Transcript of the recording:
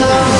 sun